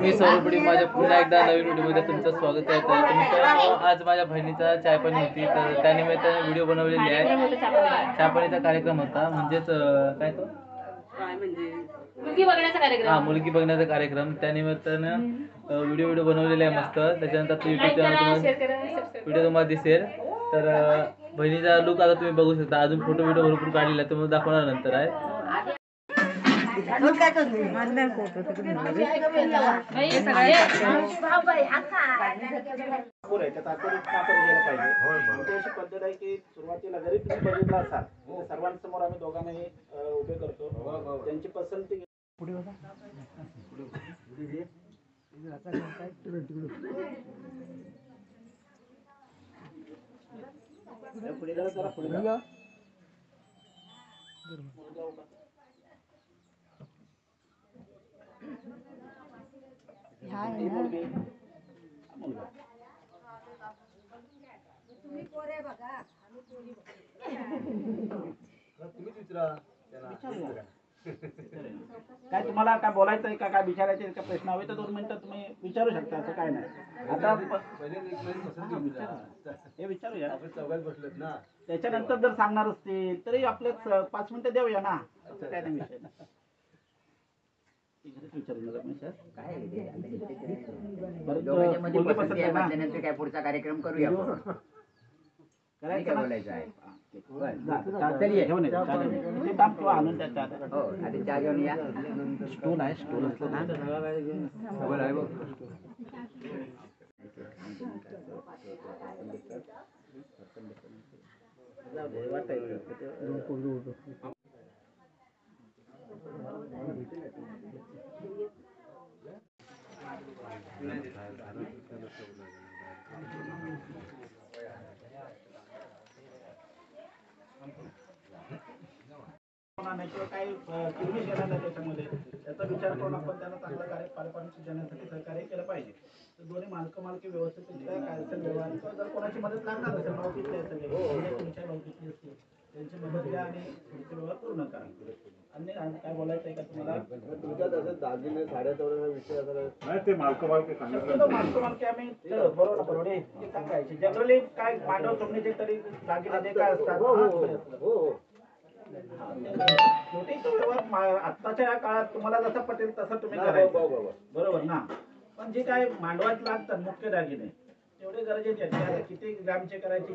मी सर्वपडी माझ्या पुन्हा एकदा नवीन व्हिडिओमध्ये तुमचं स्वागत आहे तर मित्रांनो आज माझ्या बहिणीचा चायपाणी होती तर त्यानिमित्ताने व्हिडिओ बनवलेली आहे. चायपाणीचा कार्यक्रम होता म्हणजेच काय तो? मुलगी बघण्याचा कार्यक्रम. हा मुलगी बघण्याचा कार्यक्रम. त्यानिमित्तानं व्हिडिओ व्हिडिओ बनवलेले आहे मस्त. त्याच्यानंतर तो युट्यूब चॅनल व्हिडिओ तुम्हाला दिसेल. तर बहिणीचा लुक आता तुम्ही बघू शकता. अजून फोटो व्हिडिओ भरपूर काढलेला आहे तुम्हाला दाखवणार नंतर आहे. आहे. पाहिजे. मोठी अशी पद्धत आहे की सुरुवातीला जरी तुम्ही बघितलं असाल तर सर्वांसमोर आम्ही दोघांनाही अ, उभे करतो. त्यांची पसंती पुढे पुढे जा जरा पुढे जा. मुलगी हा काय तुम्हाला काय बोलायचं आहे का काय विचारायचं आहे का प्रश्न हवे तर दोन मिनिटं तुम्ही विचारू शकता असं काय नाही. आता हे विचारूया. त्याच्यानंतर जर सांगणार असतील तरी आपले स- पाच मिनिटं देऊया ना. असं काय नाही विषय. इकडेच विचारू नका मी सर. बरं, दोघांच्या मध्ये मुलगी पसंती आहे आहे? म्हटल्यानंतर काय पुढचा कार्यक्रम करूया आपण. नाही करायचं काय? बोलायचं आहे बरं. चल ये. हो आधी चहा घेऊन या स्टोल आहे स्टोल असलं ना जाऊ दे, वाटायचं. होणार नाही किंवा काही अ, किरमिश येणार नाही त्याच्यामध्ये. त्याचा विचार करून आपण त्यांना चांगलं कार्य पार पाडून देण्यासाठी सहकार्य केलं पाहिजे. तर दोन्ही मालक मालकी व्यवस्थितरित्या काय असेल व्यवहार किंवा जर कोणाची मदत लागणार असेल मावकीतली असेल म्हणजे तुमच्या मावकीतली असतील त्यांची मदत घ्या आणि पुढचे व्यवहार पूर्ण करा. अन्य काय बोलायचं आहे का तुम्हाला? नाही ते मालक मालक सांगितलं शक्यतो मालक मालकी आम्ही तर बरोबर बरोबर हे हे सांगायचे. जनरली काय मांडव तरी दागिने जे काय असतात हा, आत्ताच्या या काळात तुम्हाला जसं पटेल तसं तुम्ही करायचं. बरोबर ना? पण जे काय मांडवात लागतात मुख्य दागिने तेवढे गरजेचे किती ग्रामचे करायचे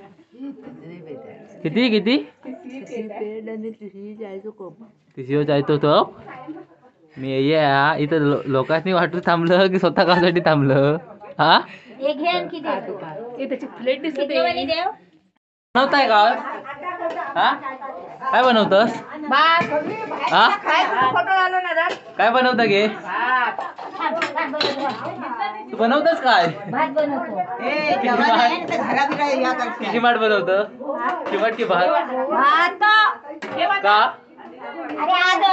किती किती? तिसरी जायचो तो. मी ये हा. इथं लोकांनी वाटून थांबलं की स्वतः कासाठी थांबलं. हा? बनवताय का? हा? काय बनवतस? हा? काय? बनवता गे? तू बनवतस काय? भात बनवतो. किती माठ बनवत? किंमत की भात? भात? का? अरे आज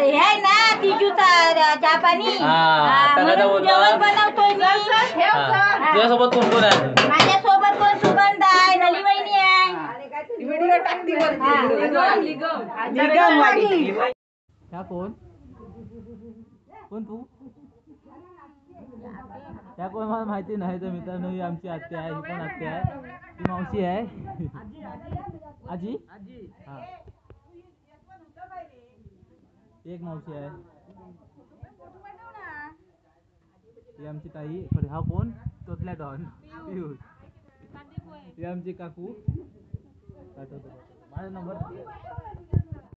हे आहे ना तिजूचा चहा पाणी हा, आता म्हणून काय बोलला? जेवण बनवतोय मी. हा. तुझ्यासोबत कोण कोण आहे? माझ्यासोबत कोण सुगंध आहे? नलीवहिनी आहे. ह्या कोण? कोण तू? त्या कोण मला माहिती नाही तर मित्रांनो ही आमची आत्या आहे ही पण आत्या आहे. ही मावशी आहे. आजी? हा. एक मावशी आहे. ही आमची ताई पण हा कोण? तोतल्या डॉन. पियुष ही आमची काकू. पाठवतो. माझा नंबर.